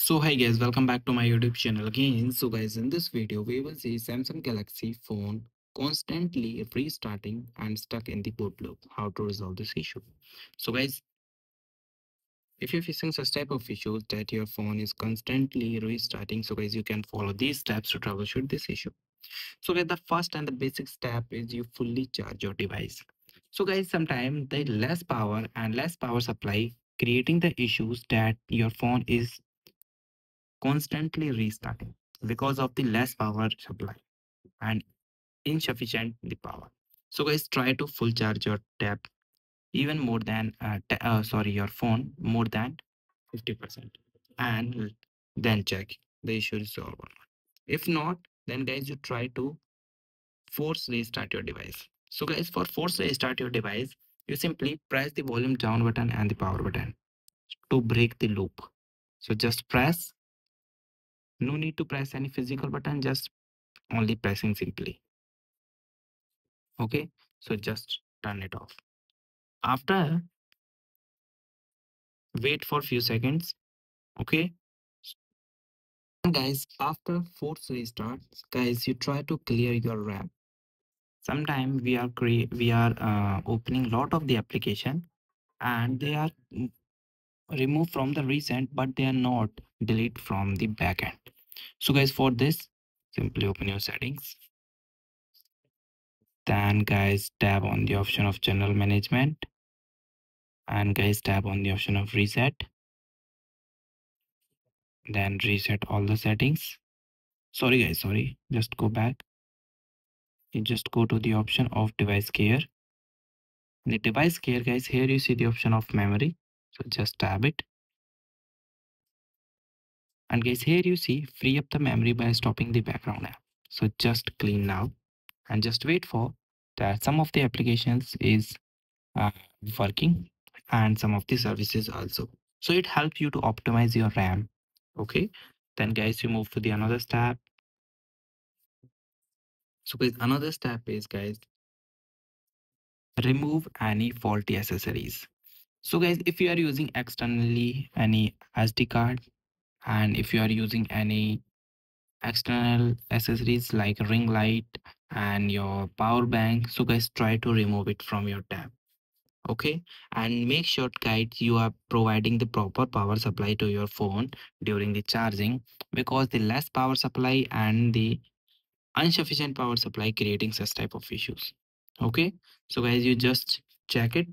So hi guys, welcome back to my YouTube channel again. So guys, in this video, we will see Samsung Galaxy phone constantly restarting and stuck in the boot loop. How to resolve this issue. So guys, if you're facing such type of issues that your phone is constantly restarting, so guys, you can follow these steps to troubleshoot this issue. So guys, the first and the basic step is you fully charge your device. So guys, sometimes the less power and less power supply creating the issues that your phone is constantly restarting because of the less power supply and insufficient the power. So guys try to full charge your tab even more than uh, uh, sorry your phone more than 50 percent and then check the issue is solved if not then guys you try to force restart your device. So guys for force restart your device you simply press the volume down button and the power button to break the loop. So just press no need to press any physical button just only pressing simply. Okay? So just turn it off. After wait for few seconds okay? Guys after force restart guys you try to clear your ram. Sometimes we are create we are uh, opening lot of the application and they are removed from the recent but they are not delete from the backend so guys for this simply open your settings. Then guys tab on the option of general management. And guys tab on the option of reset. Then reset all the settings. Sorry guys sorry. Just go back. You just go to the option of device care. The device care guys here you see the option of memory. So just tab it and guys here you see free up the memory by stopping the background app. So just clean now and just wait for that some of the applications is uh, working and some of the services also. So it helps you to optimize your ram. Okay? Then guys you move to the another step. So guys another step is guys remove any faulty accessories. So guys if you are using externally any sd card and if you are using any external accessories like ring light and your power bank so guys try to remove it from your tab okay? And make sure guys you are providing the proper power supply to your phone during the charging because the less power supply and the insufficient power supply creating such type of issues okay? So guys you just check it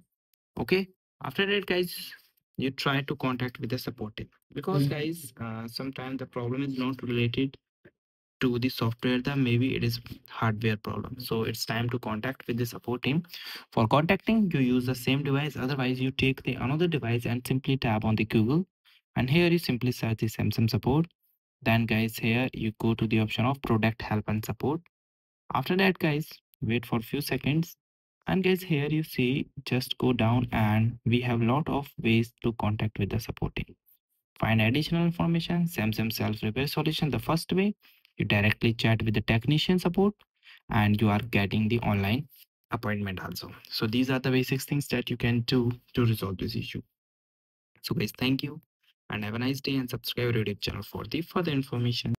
okay? After that guys you try to contact with the support team. Because Mhm. guys uh, sometimes the problem is not related to the software then maybe it is hardware problem. So it's time to contact with the support team. For contacting you use the same device. Otherwise you take the another device and simply tap on the google. And here you simply search the samsung support. Then guys here you go to the option of product help and support. After that guys wait for a few seconds and guys here you see just go down and we have lot of ways to contact with the support team find additional information samsung self repair solution. The first way you directly chat with the technician support and you are getting the online appointment also. So these are the basic things that you can do to resolve this issue. So guys thank you and have a nice day and subscribe our youtube channel for the further information